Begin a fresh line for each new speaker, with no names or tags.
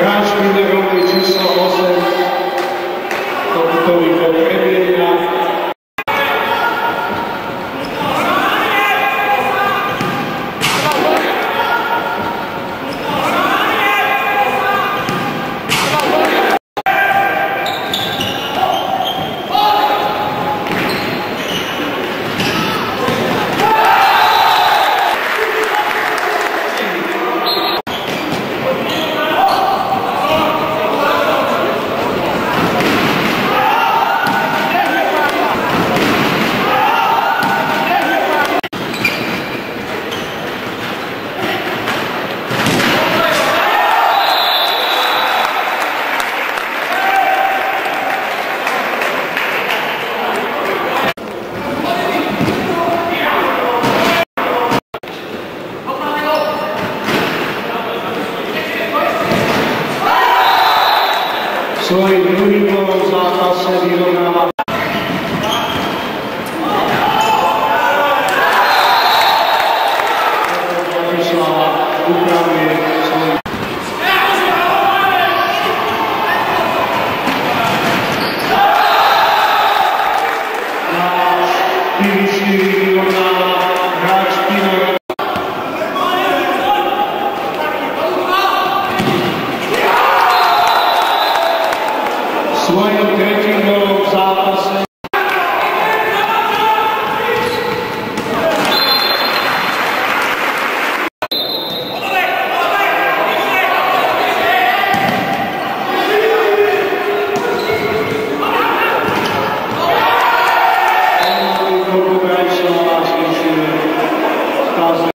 Eu acho que Soy l'unico usato a servire una Ukraine. sonho